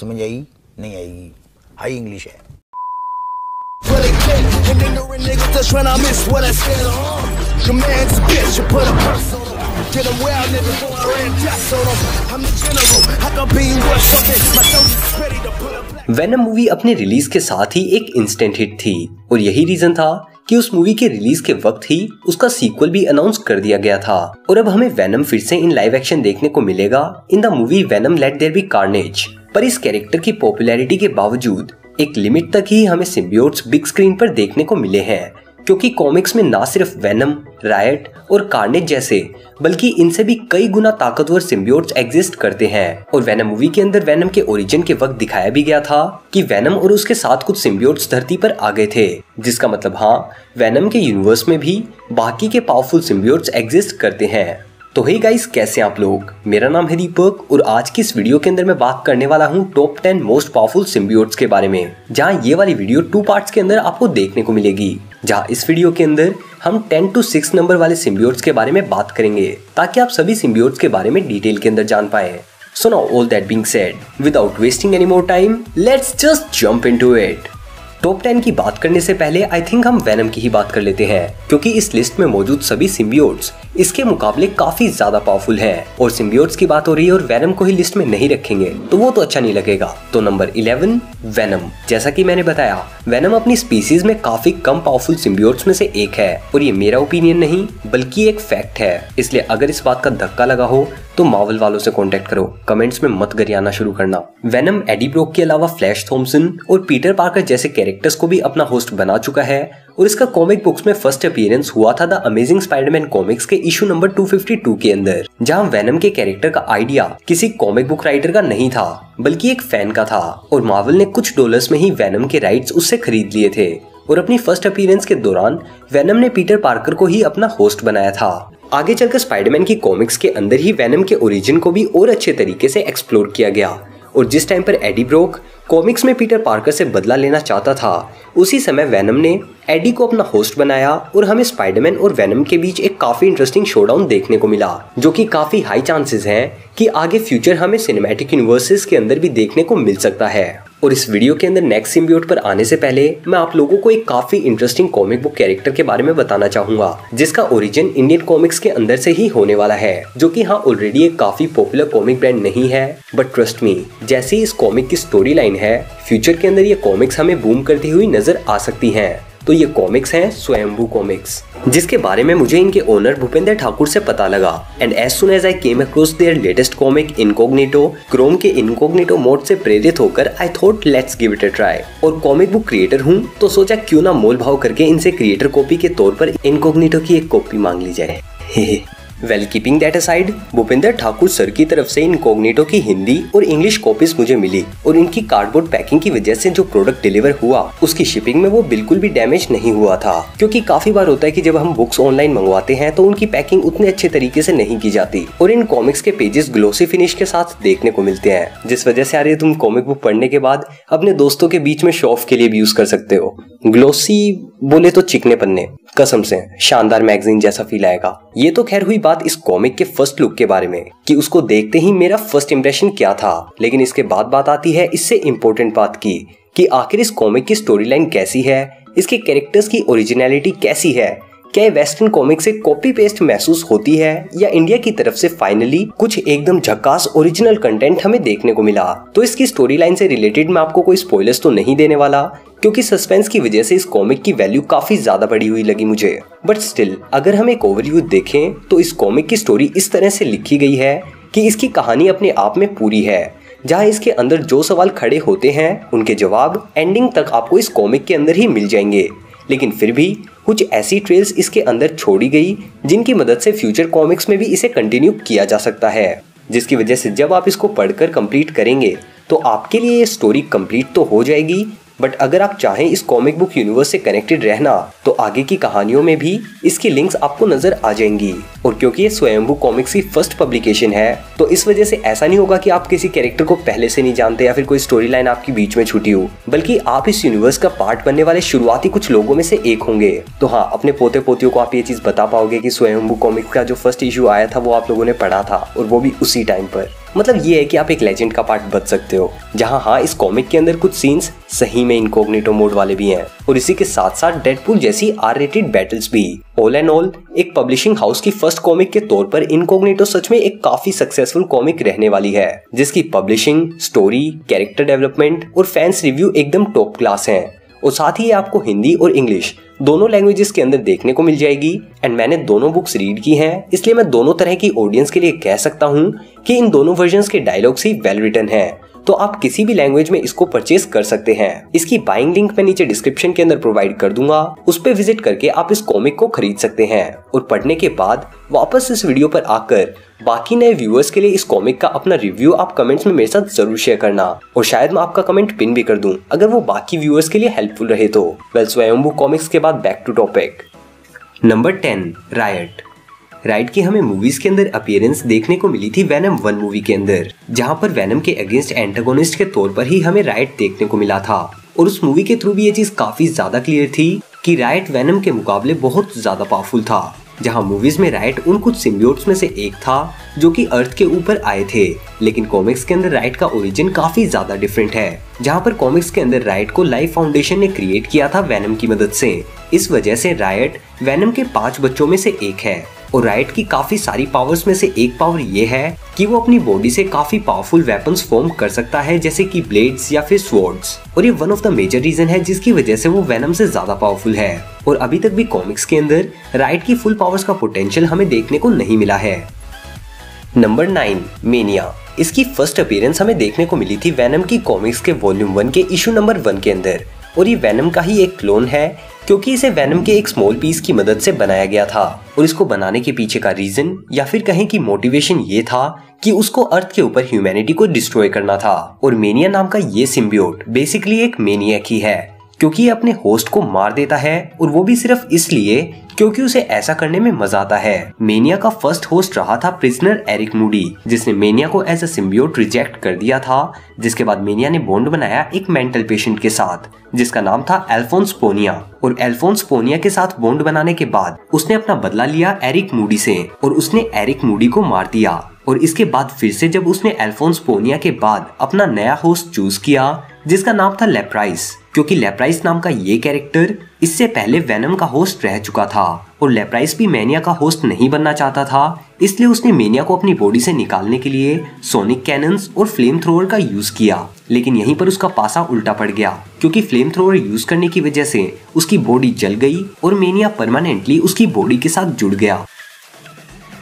समझ आई? नहीं आएगी हाई इंग्लिश है। वेनम मूवी अपने रिलीज़ के साथ ही एक इंस्टेंट हिट थी, और यही रीजन था कि उस मूवी के रिलीज़ के वक्त ही उसका सीक्वल भी अनाउंस कर दिया गया था। और अब हमें वेनम फिर से इन लाइव एक्शन देखने को मिलेगा। In the movie Venom let there be carnage पर इस कैरेक्टर की पॉपुलैरिटी के बावजूद एक लिमिट तक ही हमें सिम्बियोट्स बिग स्क्रीन पर देखने को मिले हैं। क्योंकि कॉमिक्स में ना सिर्फ़ वेनम रायट और कार्नेज जैसे, बल्कि इनसे भी कई गुना ताकतवर सिम्बियोट्स एग्जिस्ट करते हैं। और वेनम मूवी के अंदर वेनम के ओरिजिन के वक्त दिखाया भी गया था कि वेनम और उसके साथ कुछ सिम्बियोट्स धरती पर आ गए थे, जिसका मतलब हाँ वेनम के यूनिवर्स में भी बाकी के पावरफुल सिम्बियोट्स एग्जिस्ट करते हैं। तो हे गाइस कैसे आप लोग? मेरा नाम है दीपक और आज की इस वीडियो के अंदर मैं बात करने वाला हूँ टॉप 10 मोस्ट पावरफुल सिम्बियोट्स के बारे में, जहाँ ये वाली वीडियो टू पार्ट्स के अंदर आपको देखने को मिलेगी, जहाँ इस वीडियो के अंदर हम 10 टू 6 नंबर वाले सिम्बियोट्स के बारे में बात करेंगे, ताकि आप सभी सिम्बियोट्स के बारे में डिटेल के अंदर जान पाए। So now all that being said without wasting any more time let's just jump into it top ten की बात करने से पहले आई थिंक हम वेनम की ही बात कर लेते हैं, क्योंकि इस लिस्ट में मौजूद सभी सिम्बियोट्स इसके मुकाबले काफ़ी ज़्यादा पावरफुल है। और सिम्बियोट्स की बात हो रही है और वेनम को ही लिस्ट में नहीं रखेंगे तो वो तो अच्छा नहीं लगेगा। तो नंबर 11 वेनम जैसा की मैंने बताया वेनम अपनी स्पीसीज में काफ़ी कम पावरफुल सिम्बियोट्स में से एक है। और ये मेरा ओपिनियन नहीं, बल्कि एक फैक्ट है। इसलिए अगर इस बात का धक्का लगा हो तो मावल वालों से कांटेक्ट करो। कमेंट्स में मत गरियाना शुरू करना। वेनम एडी ब्रोक के अलावा फ्लैश थॉमसन और पीटर पार्कर जैसे कैरेक्टर्स को भी अपना होस्ट बना चुका है। और इसका कॉमिक बुक्स में फ़र्स्ट अपीयरेंस हुआ था द अमेजिंग स्पाइडरमैन कॉमिक्स के इशू नंबर 252 के अंदर, जहाँ वेनम के कैरेक्टर का आइडिया किसी कॉमिक बुक राइटर का नहीं था, बल्कि एक फ़ैन का था। और मार्वल ने कुछ डॉलर्स में ही वेनम के राइट्स उससे खरीद लिए थे। और अपनी फ़र्स्ट अपीयरेंस के दौरान वेनम ने पीटर पार्कर को ही अपना होस्ट बनाया था। आगे चलकर स्पाइडरमैन की कॉमिक्स के अंदर ही वेनम के ओरिजिन को भी और अच्छे तरीके से एक्सप्लोर किया गया। और जिस टाइम पर एडी ब्रोक कॉमिक्स में पीटर पार्कर से बदला लेना चाहता था, उसी समय वैनम ने एडी को अपना होस्ट बनाया और हमें स्पाइडरमैन और वैनम के बीच एक काफ़ी इंटरेस्टिंग शोडाउन देखने को मिला, जो कि काफ़ी हाई चांसेस हैं कि आगे फ्यूचर हमें सिनेमैटिक यूनिवर्सेस के अंदर भी देखने को मिल सकता है। और इस वीडियो के अंदर नेक्स्ट सिम्बियोट पर आने से पहले मैं आप लोगों को एक काफ़ी इंटरेस्टिंग कॉमिक बुक कैरेक्टर के बारे में बताना चाहूँगा, जिसका ओरिजिन इंडियन कॉमिक्स के अंदर से ही होने वाला है, जो कि हाँ ऑलरेडी एक काफ़ी पॉपुलर कॉमिक ब्रांड नहीं है बट ट्रस्ट मी जैसे इस कॉमिक की स्टोरी लाइन है फ्यूचर के अंदर ये कॉमिक्स हमें बूम करती हुई नज़र आ सकती हैं। तो ये कॉमिक्स हैं स्वयंभू कॉमिक्स जिसके बारे में मुझे इनके ओनर भूपेंद्र ठाकुर से पता लगा। And as soon as I came across their latest comic incognito Chrome के इनकोग्निटो मोड से प्रेरित होकर I thought let's give it a try और कॉमिक बुक क्रिएटर हूँ तो सोचा क्यों ना मोल भाव करके इनसे क्रिएटर कॉपी के तौर पर इनकोग्निटो की एक कॉपी मांग ली जाए। Well keeping that aside Bhupendra Thakur sir की तरफ़ से इनकोग्निटो की हिंदी और इंग्लिश कॉपीज मुझे मिली और इनकी कार्डबोर्ड पैकिंग की वजह से जो प्रोडक्ट डिलीवर हुआ, उसकी शिपिंग में वो बिल्कुल भी डैमेज नहीं हुआ था। क्योंकि काफ़ी बार होता है कि जब हम बुक्स ऑनलाइन मंगवाते हैं तो उनकी पैकिंग उतने अच्छे तरीके से नहीं की जाती और इन कॉमिक्स के पेजेस ग्लोसी फिनिश के साथ देखने को मिलते हैं, जिस वजह से यार तुम कॉमिक बुक पढ़ने के बाद अपने दोस्तों के बीच में शो ऑफ़ के लिए भी यूज़ कर सकते हो। ग्लोसी बोले तो चिकने पन्ने। कसम से, शानदार मैगजीन जैसा फील आएगा। ये तो खैर हुई बात इस कॉमिक के फ़र्स्ट लुक के बारे में, कि उसको देखते ही मेरा फ़र्स्ट इम्प्रेशन क्या था। लेकिन इसके बाद बात आती है इससे इम्पोर्टेंट बात की, कि आखिर इस कॉमिक की स्टोरी लाइन कैसी है, इसके कैरेक्टर्स की ओरिजिनलिटी कैसी है क्या वेस्टर्न कॉमिक से कॉपी पेस्ट महसूस होती है? या इंडिया की तरफ़ से फाइनली कुछ एकदम झकास ओरिजिनल कंटेंट हमें देखने को मिला? तो इसकी स्टोरी लाइन से रिलेटेड मैं आपको कोई स्पॉयलर्स तो नहीं देने वाला, क्योंकि सस्पेंस की वजह से इस कॉमिक की वैल्यू काफ़ी ज़्यादा बढ़ी हुई लगी मुझे। बट स्टिल अगर हम एक ओवरव्यू देखें तो इस कॉमिक की स्टोरी इस तरह से लिखी गई है कि इसकी कहानी अपने आप में पूरी है। जहाँ इसके अंदर जो सवाल खड़े होते हैं, उनके जवाब एंडिंग तक आपको इस कॉमिक के अंदर ही मिल जाएँगे। लेकिन फिर भी कुछ ऐसी ट्रेल्स इसके अंदर छोड़ी गई, जिनकी मदद से फ्यूचर कॉमिक्स में भी इसे कंटिन्यू किया जा सकता है। जिसकी वजह से जब आप इसको पढ़कर कंप्लीट करेंगे तो आपके लिए ये स्टोरी कंप्लीट तो हो जाएगी बट अगर आप चाहें इस कॉमिक बुक यूनिवर्स से कनेक्टेड रहना तो आगे की कहानियों में भी इसकी लिंक्स आपको नज़र आ जाएँगी। और क्योंकि ये स्वयंभू कॉमिक्स की फ़र्स्ट पब्लिकेशन है तो इस वजह से ऐसा नहीं होगा कि आप किसी कैरेक्टर को पहले से नहीं जानते या फिर कोई स्टोरी लाइन आपकी बीच में छूटी हो। बल्कि आप इस यूनिवर्स का पार्ट बनने वाले शुरुआती कुछ लोगों में से एक होंगे। तो हाँ अपने पोते पोतियों को आप ये चीज़ बता पाओगे की स्वयंभू कॉमिक का जो फ़र्स्ट इशू आया था, वो आप लोगों ने पढ़ा था, और वो भी उसी टाइम पर। मतलब ये है कि आप एक लेजेंड का पार्ट बच सकते हो, जहाँ हाँ इस कॉमिक के अंदर कुछ सीन्स सही में इनकोग्निटो मोड वाले भी हैं, और इसी के साथ साथ डेडपुल जैसी आर रेटेड बैटल्स भी। ऑल एंड ऑल एक पब्लिशिंग हाउस की फ़र्स्ट कॉमिक के तौर पर इनकोग्निटो सच में एक काफ़ी सक्सेसफुल कॉमिक रहने वाली है, जिसकी पब्लिशिंग स्टोरी कैरेक्टर डेवलपमेंट और फैंस रिव्यू एकदम टॉप क्लास हैं। और साथ ही आपको हिंदी और इंग्लिश दोनों लैंग्वेजेस के अंदर देखने को मिल जाएगी। एंड मैंने दोनों बुक्स रीड की हैं, इसलिए मैं दोनों तरह की ऑडियंस के लिए कह सकता हूँ कि इन दोनों वर्जन के डायलॉग्स ही वेल रिटर्न है। तो आप किसी भी लैंग्वेज में इसको परचेज कर सकते हैं। इसकी बाइंग लिंक मैं नीचे डिस्क्रिप्शन के अंदर प्रोवाइड कर दूँगा। उस पर विज़िट करके आप इस कॉमिक को खरीद सकते हैं। और पढ़ने के बाद वापस इस वीडियो पर आकर बाकी नए व्यूअर्स के लिए इस कॉमिक का अपना रिव्यू आप कमेंट्स में मेरे साथ ज़रूर शेयर करना। और शायद मैं आपका कमेंट पिन भी कर दूँ, अगर वो बाकी व्यूअर्स के लिए हेल्पफुल रहे तो। वेल स्वयंभू कॉमिक्स के बाद back to topic number ten Riot Riot की हमें मूवीज़ के अंदर अपियरेंस देखने को मिली थी वैनम वन मूवी के अंदर, जहाँ पर वैनम के अगेंस्ट एंटागोनिस्ट के तौर पर ही हमें राइट देखने को मिला था। और उस मूवी के थ्रू भी ये चीज़ काफ़ी ज़्यादा क्लियर थी कि राइट वैनम के मुकाबले बहुत ज़्यादा पावरफुल था, जहाँ मूवीज़ में राइट उन कुछ सिम्बियोट्स में से एक था, जो कि अर्थ के ऊपर आए थे। लेकिन कॉमिक्स के अंदर राइट का ओरिजिन काफ़ी ज़्यादा डिफरेंट है, जहाँ पर कॉमिक्स के अंदर राइट को लाइफ फाउंडेशन ने क्रिएट किया था वैनम की मदद से। इस वजह से राइट वैनम के पाँच बच्चों में से एक है। और राइट की काफ़ी सारी पावर्स में से एक पावर ये है कि वो अपनी बॉडी से काफ़ी पावरफुल वेपन्स फॉर्म कर सकता है, जैसे कि ब्लेड्स या फिर स्वर्ड्स और ये one of the major reason है जिसकी वजह से वो वेनम से ज़्यादा पावरफुल है। और अभी तक भी कॉमिक्स के अंदर राइट की फुल पावर्स का पोटेंशियल हमें देखने को नहीं मिला है। नंबर नाइन मेनिया इसकी फ़र्स्ट अपीयरेंस हमें देखने को मिली थी वैनम की कॉमिक्स के वॉल्यूम वन के इशू नंबर वन के अंदर। और ये वैनम का ही एक क्लोन है क्योंकि इसे वैनम के एक स्मॉल पीस की मदद से बनाया गया था और इसको बनाने के पीछे का रीजन या फिर कहें कि मोटिवेशन ये था कि उसको अर्थ के ऊपर ह्यूमैनिटी को डिस्ट्रॉय करना था और मेनिया नाम का ये सिम्बियोट बेसिकली एक मेनियक ही है। क्योंकि ये अपने होस्ट को मार देता है और वो भी सिर्फ़ इसलिए क्योंकि उसे ऐसा करने में मज़ा आता है। मेनिया का फ़र्स्ट होस्ट रहा था प्रिजनर एरिक मूडी, जिसने मेनिया को एज अ सिम्बियोट रिजेक्ट कर दिया था, जिसके बाद मेनिया ने बॉन्ड बनाया एक मेंटल पेशेंट के साथ, जिसका नाम था एल्फोन्स पोनिया और एल्फोन्स पोनिया के साथ बॉन्ड बनाने के बाद, उसने अपना बदला लिया एरिक मूडी से, और उसने एरिक मूडी को मार दिया। और इसके बाद फिर से जब उसने एल्फोन्स पोनिया के बाद अपना नया होस्ट चूज़ किया, जिसका नाम था लेप्राइस क्योंकि लेप्राइस नाम का ये कैरेक्टर इससे पहले वेनम का होस्ट रह चुका था और लेप्राइस भी मैनिया का होस्ट नहीं बनना चाहता था, इसलिए उसने मेनिया को अपनी बॉडी से निकालने के लिए सोनिक कैनन्स और फ्लेम थ्रोअर का यूज़ किया। लेकिन यहीं पर उसका पासा उल्टा पड़ गया, क्योंकि फ्लेम थ्रोअर यूज़ करने की वजह से उसकी बॉडी जल गई और मेनिया परमानेंटली उसकी बॉडी के साथ जुड़ गया।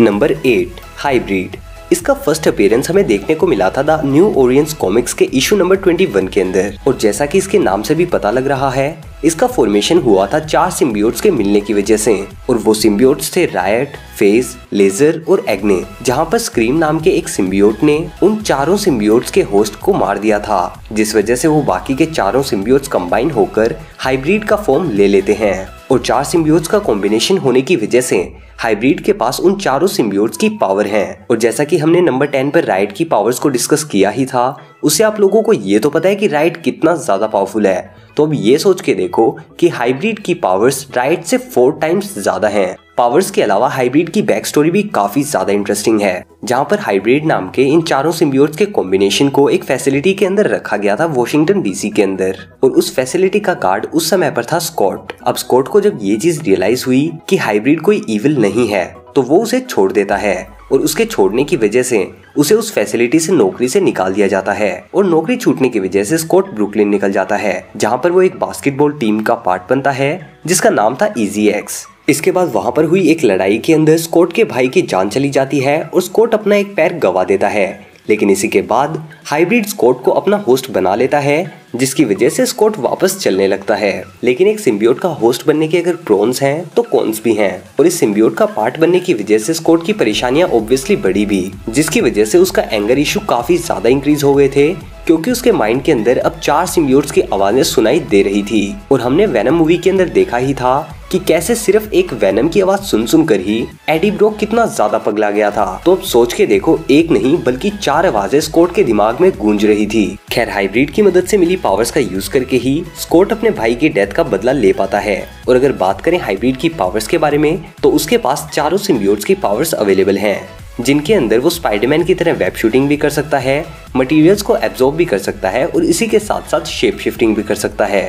नंबर एट हाइब्रिड इसका फ़र्स्ट अपेयरेंस हमें देखने को मिला था द न्यू ओरियंस कॉमिक्स के इशू नंबर 21 के अंदर। और जैसा कि इसके नाम से भी पता लग रहा है इसका फॉर्मेशन हुआ था चार सिम्बियोट्स के मिलने की वजह से। और वो सिम्बियोट्स थे रायट फ़ेज़ लेजर और एग्ने जहाँ पर स्क्रीम नाम के एक सिम्बियोट ने उन चारों सिम्बियोट्स के होस्ट को मार दिया था, जिस वजह से वो बाकी के चारों सिम्बियोट्स कंबाइन होकर हाइब्रिड का फॉर्म ले लेते हैं। और चार सिम्बियोट्स का कॉम्बिनेशन होने की वजह से हाइब्रिड के पास उन चारों सिम्बियोट्स की पावर है। और जैसा कि हमने नंबर टेन पर राइट की पावर्स को डिस्कस किया ही था उससे आप लोगों को ये तो पता है कि राइट कितना ज़्यादा पावरफुल है। तो अब ये सोच के देखो कि हाइब्रिड की पावर्स राइट से फोर टाइम्स ज़्यादा हैं। पावर्स के अलावा हाइब्रिड की बैक स्टोरी भी काफ़ी ज़्यादा इंटरेस्टिंग है। जहाँ पर हाइब्रिड नाम के इन चारों सिम्बियोट्स के कॉम्बिनेशन को एक फैसिलिटी के अंदर रखा गया था वॉशिंगटन डीसी के अंदर। और उस फैसिलिटी का गार्ड उस समय पर था स्कॉट अब स्कॉट को जब ये चीज़ रियलाइज़ हुई कि हाइब्रिड कोई इविल नहीं है तो वो उसे छोड़ देता है। और उसके छोड़ने की वजह से उसे उस फैसिलिटी से नौकरी से निकाल दिया जाता है और नौकरी छूटने की वजह से स्कॉट ब्रुकलिन निकल जाता है, जहाँ पर वो एक बास्केटबॉल टीम का पार्ट बनता है, जिसका नाम था इजी एक्स इसके बाद वहाँ पर हुई एक लड़ाई के अंदर स्कॉट के भाई की जान चली जाती है और स्कॉट अपना एक पैर गवा देता है। लेकिन इसी के बाद हाइब्रिड स्कॉट को अपना होस्ट बना लेता है, जिसकी वजह से स्कॉट वापस चलने लगता है। लेकिन एक सिम्बियोट का होस्ट बनने के अगर प्रोन्स हैं तो कॉन्स भी हैं। और इस सिम्बियोट का पार्ट बनने की वजह से स्कॉट की परेशानियाँ ऑब्वियसली बढ़ी भी, जिसकी वजह से उसका एंगर इशू काफ़ी ज़्यादा इंक्रीज हो गए थे, क्योंकि उसके माइंड के अंदर अब चार सिम्बियोट्स की आवाज़ें सुनाई दे रही थी। और हमने वैनम मूवी के अंदर देखा ही था कि कैसे सिर्फ़ एक वैनम की आवाज़ सुन सुन कर ही एडी ब्रोक कितना ज़्यादा पगला गया था। तो अब सोच के देखो, एक नहीं, बल्कि चार आवाज़ें स्कोट के दिमाग में गूंज रही थी। खैर हाइब्रिड की मदद से मिली पावर्स का यूज़ करके ही स्कोट अपने भाई की डेथ का बदला ले पाता है। और अगर बात करें हाइब्रिड की पावर्स के बारे में तो उसके पास चारों सिम्बियोट्स की पावर्स अवेलेबल हैं, जिनके अंदर वो स्पाइडरमैन की तरह वेब शूटिंग भी कर सकता है मटेरियल्स को एब्जॉर्ब भी कर सकता है और इसी के साथ साथ शेप शिफ्टिंग भी कर सकता है।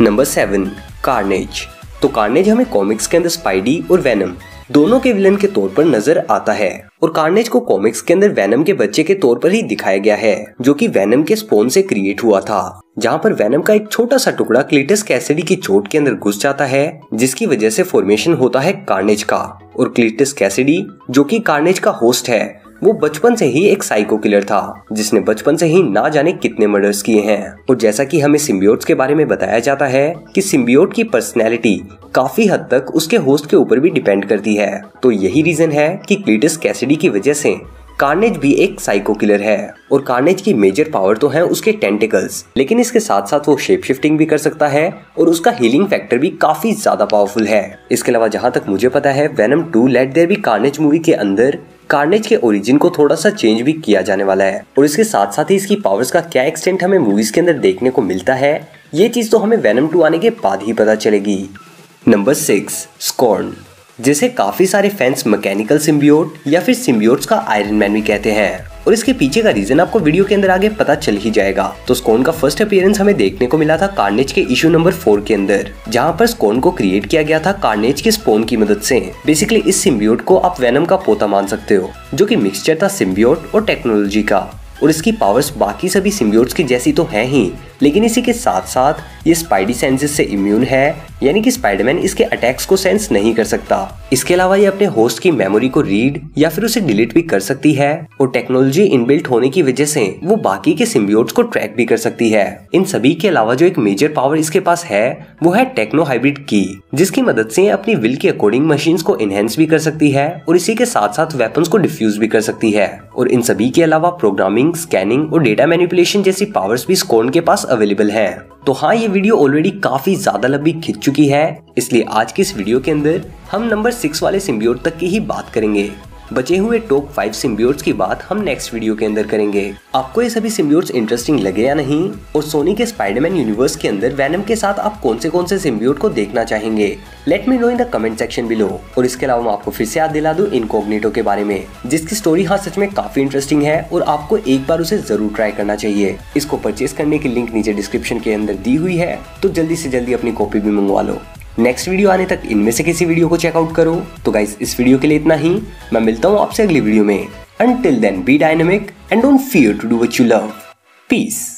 नंबर सेवन कार्नेज तो कार्नेज हमें कॉमिक्स के अंदर स्पाइडी और वेनम दोनों के विलन के तौर पर नज़र आता है। और कार्नेज को कॉमिक्स के अंदर वैनम के बच्चे के तौर पर ही दिखाया गया है, जो कि वैनम के स्पोन से क्रिएट हुआ था, जहाँ पर वैनम का एक छोटा सा टुकड़ा क्लिटस कैसेडी की चोट के अंदर घुस जाता है, जिसकी वजह से फॉर्मेशन होता है कार्नेज का। और क्लिटस कैसेडी जो कि कार्नेज का होस्ट है वो बचपन से ही एक साइको किलर था, जिसने बचपन से ही ना जाने कितने मर्डर्स किए हैं। और जैसा कि हमें सिम्बियोट्स के बारे में बताया जाता है कि सिम्बियोट की पर्सनैलिटी काफ़ी हद तक उसके होस्ट के ऊपर भी डिपेंड करती है। तो यही रीजन है कि क्लीटस कैसिडी की वजह से कार्नेज भी एक साइको किलर है। और कार्नेज की मेजर पावर तो है उसके टेंटिकल्स लेकिन इसके साथ साथ वो शेप शिफ्टिंग भी कर सकता है और उसका हीलिंग फैक्टर भी काफ़ी ज़्यादा पावरफुल है। इसके अलावा जहाँ तक मुझे पता है वेनम टू लेट देर भी कार्नेज मूवी के अंदर कार्नेज के ओरिजिन को थोड़ा सा चेंज भी किया जाने वाला है। और इसके साथ साथ ही इसकी पावर्स का क्या एक्सटेंट हमें मूवीज़ के अंदर देखने को मिलता है, ये चीज़ तो हमें वेनम टू आने के बाद ही पता चलेगी। नंबर सिक्स स्कॉर्न जिसे काफ़ी सारे फैंस मैकेनिकल सिम्बियोट या फिर सिम्बियोट्स का आयरन मैन भी कहते हैं। और इसके पीछे का रीजन आपको वीडियो के अंदर आगे पता चल ही जाएगा। तो स्कोन का फ़र्स्ट अपियरेंस हमें देखने को मिला था कार्नेज के इशू नंबर फोर के अंदर, जहाँ पर स्कोन को क्रिएट किया गया था कार्नेज के स्पोन की मदद से। बेसिकली इस सिम्बियोट को आप वेनम का पोता मान सकते हो, जो कि मिक्सचर था सिम्बियोट और टेक्नोलॉजी का। और इसकी पावर्स बाकी सभी सिम्बियोट्स की जैसी तो है ही, लेकिन इसी के साथ साथ ये स्पाइडी सेंसेस से इम्यून है, यानी कि स्पाइडरमैन इसके अटैक्स को सेंस नहीं कर सकता। इसके अलावा ये अपने होस्ट की मेमोरी को रीड या फिर उसे डिलीट भी कर सकती है, और टेक्नोलॉजी इनबिल्ट होने की वजह से वो बाकी के सिम्बियोट्स को ट्रैक भी कर सकती है। इन सभी के अलावा जो एक मेजर पावर इसके पास है, वो है टेक्नो हाइब्रिड की जिसकी मदद से अपनी विल के अकॉर्डिंग मशीन को इनहेंस भी कर सकती है, और इसी के साथ साथ वेपन को डिफ्यूज भी कर सकती है। और इन सभी के अलावा प्रोग्रामिंग स्कैनिंग और डेटा मैनिपुलेशन जैसी पावर्स भी स्कोन के पास अवेलेबल है। तो हाँ ये वीडियो ऑलरेडी काफ़ी ज़्यादा लंबी खिंच चुकी है, इसलिए आज की इस वीडियो के अंदर हम नंबर सिक्स वाले सिम्बियोट तक की ही बात करेंगे। बचे हुए टॉप फाइव सिम्बियोट्स की बात हम नेक्स्ट वीडियो के अंदर करेंगे। आपको ये सभी सिम्बियोट्स इंटरेस्टिंग लगे या नहीं? और सोनी के स्पाइडरमैन यूनिवर्स के अंदर वैनम के साथ आप कौन से कौन से सिम्बियोट को देखना चाहेंगे? Let me know in the comment section below और इसके अलावा मैं आपको फिर से याद दिला दूँ इनकोग्निटो के बारे में, जिसकी स्टोरी हाँ सच में काफ़ी इंटरेस्टिंग है और आपको एक बार उसे ज़रूर ट्राई करना चाहिए। इसको परचेज करने की लिंक नीचे डिस्क्रिप्शन के अंदर दी हुई है तो जल्दी से जल्दी अपनी कॉपी भी मंगवा लो। नेक्स्ट वीडियो आने तक इनमें से किसी वीडियो को चेकआउट करो। तो गाइज़ इस वीडियो के लिए इतना ही। मैं मिलता हूँ आपसे अगली वीडियो में। Until then be dynamic and don't fear to do what you love peace